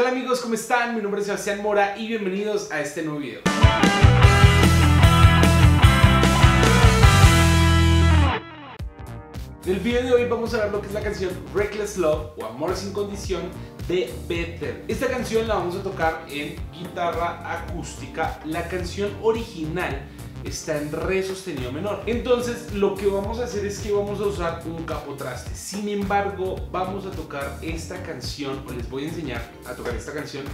¿Qué tal amigos? ¿Cómo están? Mi nombre es Sebastián Mora y bienvenidos a este nuevo video. En el video de hoy vamos a ver lo que es la canción Reckless Love o Amor sin condición de Better. Esta canción la vamos a tocar en guitarra acústica. La canción original está en re sostenido menor. Entonces lo que vamos a hacer es que vamos a usar un capotraste. Sin embargo, vamos a tocar esta canción o les voy a enseñar a tocar esta canción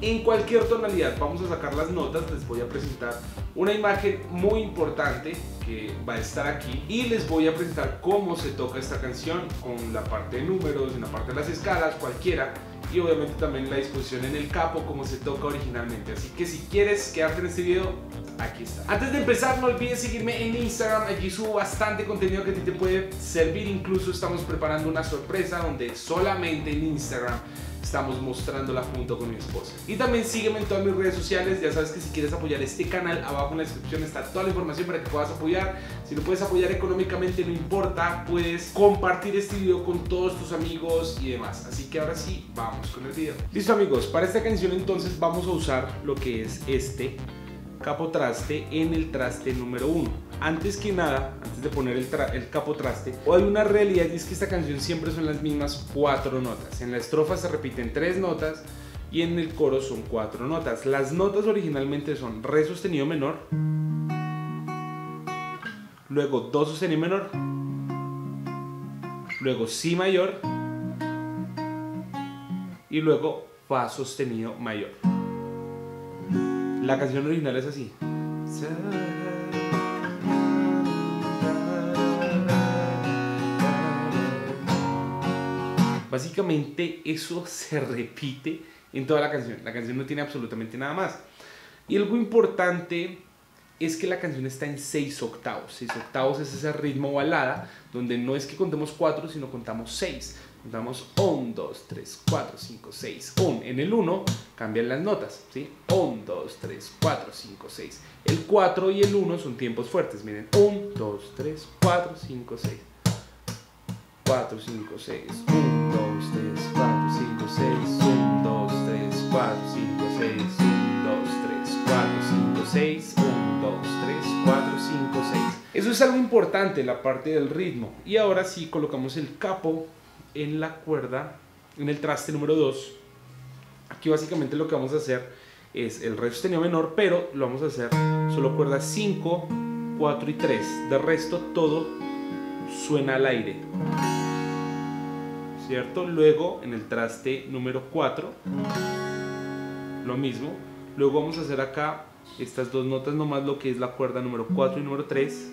en cualquier tonalidad. Vamos a sacar las notas, les voy a presentar una imagen muy importante que va a estar aquí y les voy a presentar cómo se toca esta canción con la parte de números, en la parte de las escalas, cualquiera y obviamente también la disposición en el capo como se toca originalmente. Así que si quieres quedarte en este video, aquí está. Antes de empezar no olvides seguirme en Instagram, allí subo bastante contenido que a ti te puede servir, incluso estamos preparando una sorpresa donde solamente en Instagram estamos mostrándola junto con mi esposa. Y también sígueme en todas mis redes sociales, ya sabes que si quieres apoyar este canal, abajo en la descripción está toda la información para que puedas apoyar. Si no puedes apoyar económicamente, no importa, puedes compartir este video con todos tus amigos y demás. Así que ahora sí, vamos con el video. Listo amigos, para esta canción entonces vamos a usar lo que es este capo traste en el traste número 1. Antes que nada, antes de poner el, el capo traste, hay una realidad y es que esta canción siempre son las mismas cuatro notas. En la estrofa se repiten tres notas y en el coro son cuatro notas. Las notas originalmente son re sostenido menor, luego do sostenido menor, luego si mayor y luego fa sostenido mayor. La canción original es así. Básicamente eso se repite en toda la canción. La canción no tiene absolutamente nada más. Y algo importante es que la canción está en 6 octavos. 6 octavos es ese ritmo balada donde no es que contemos 4, sino contamos 6. Contamos 1, 2, 3, 4, 5, 6. 1. En el 1 cambian las notas. ¿sí? 1, 2, 3, 4, 5, 6. El 4 y el 1 son tiempos fuertes. Miren, 1, 2, 3, 4, 5, 6. 4, 5, 6. 1, 2, 3, Eso es algo importante, la parte del ritmo. Y ahora sí colocamos el capo en la cuerda, en el traste número 2. Aquí básicamente lo que vamos a hacer es el re sostenido menor, pero lo vamos a hacer solo cuerdas 5, 4 y 3. De resto todo suena al aire. ¿Cierto? Luego en el traste número 4, lo mismo. Luego vamos a hacer acá estas dos notas nomás lo que es la cuerda número 4 y número 3.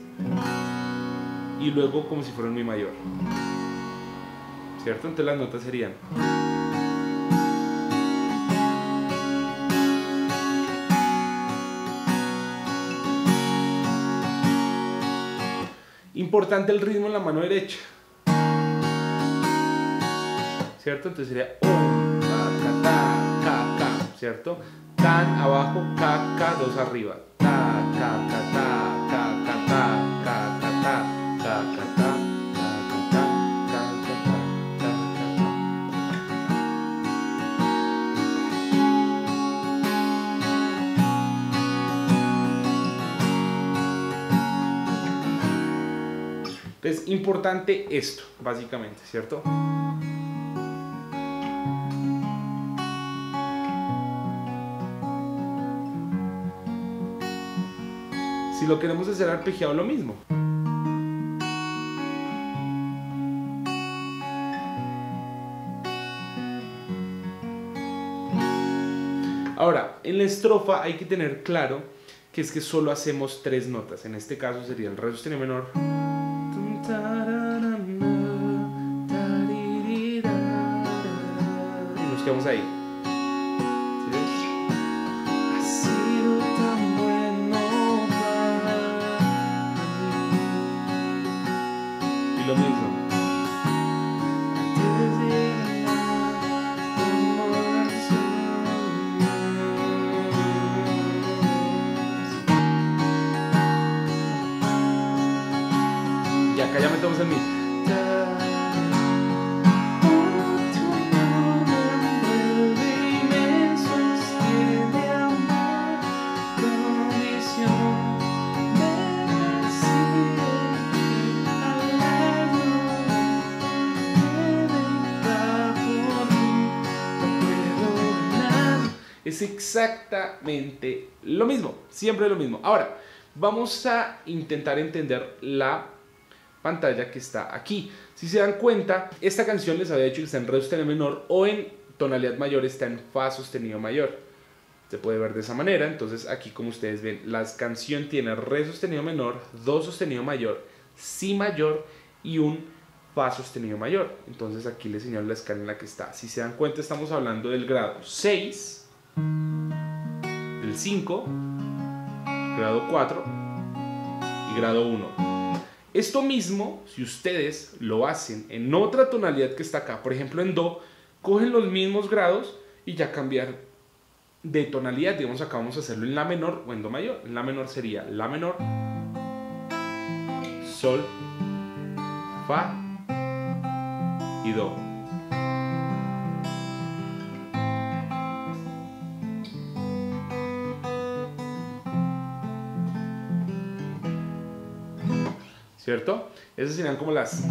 Y luego como si fuera un mi mayor. ¿cierto? Entonces las notas serían Importante el ritmo en la mano derecha. ¿Cierto? Entonces sería un, ta, ta, ca, ca, ¿cierto? Tan abajo, ca, ca, dos arriba. Ta, ta, ta, ta, ca, ca, ta. Es importante esto, básicamente, ¿cierto? Si lo queremos hacer arpegiado, lo mismo. Ahora, en la estrofa hay que tener claro que es que solo hacemos tres notas. En este caso sería el re sostenido menor. Y nos quedamos ahí. acá ya es exactamente lo mismo, siempre lo mismo. Ahora, vamos a intentar entender la pantalla que está aquí. Si se dan cuenta, esta canción les había dicho que está en re sostenido menor o en tonalidad mayor está en fa sostenido mayor. Se puede ver de esa manera, entonces aquí como ustedes ven, la canción tiene re sostenido menor, do sostenido mayor, si mayor y un fa sostenido mayor. Entonces aquí les señalo la escala en la que está. Si se dan cuenta, estamos hablando del grado 6, del 5, grado 4 y grado 1. Esto mismo, si ustedes lo hacen en otra tonalidad que está acá, por ejemplo en Do, cogen los mismos grados y ya cambiar de tonalidad. Digamos, acá vamos a hacerlo en La menor o en Do mayor. En La menor sería La menor, Sol, Fa y Do. ¿Cierto? Esas serían como las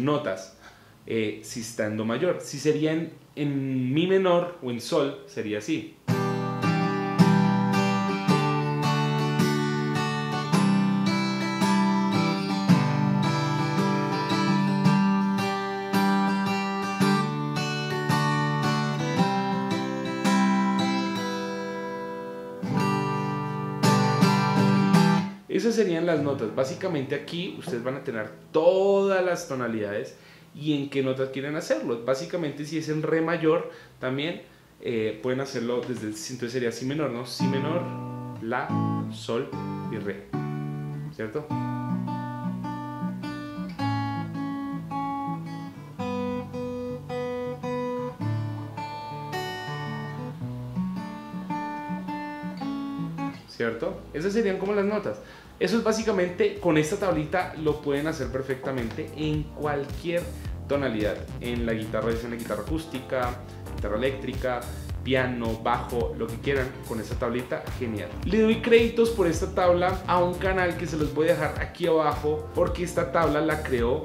notas eh, si está en Do mayor. Si sería en, en Mi menor o en Sol, sería así. Esas serían las notas. Básicamente aquí ustedes van a tener todas las tonalidades y en qué notas quieren hacerlo. Básicamente si es en re mayor también eh, pueden hacerlo desde entonces sería si menor, ¿no? Si menor, la, sol y re. ¿Cierto? ¿Cierto? Esas serían como las notas. Eso es básicamente, con esta tablita lo pueden hacer perfectamente en cualquier tonalidad. En la guitarra, en la guitarra acústica, guitarra eléctrica, piano, bajo, lo que quieran con esta tablita, genial. Le doy créditos por esta tabla a un canal que se los voy a dejar aquí abajo porque esta tabla la creó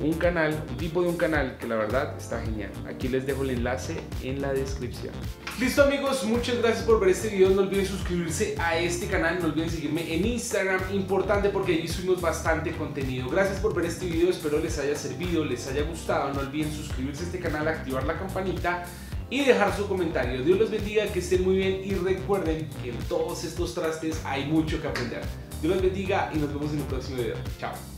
un canal, un tipo de un canal que la verdad está genial. Aquí les dejo el enlace en la descripción. Listo amigos, muchas gracias por ver este video. No olviden suscribirse a este canal, no olviden seguirme en Instagram, importante porque allí subimos bastante contenido. Gracias por ver este video, espero les haya servido, les haya gustado. No olviden suscribirse a este canal, activar la campanita y dejar su comentario. Dios los bendiga, que estén muy bien y recuerden que en todos estos trastes hay mucho que aprender. Dios los bendiga y nos vemos en el próximo video. Chao.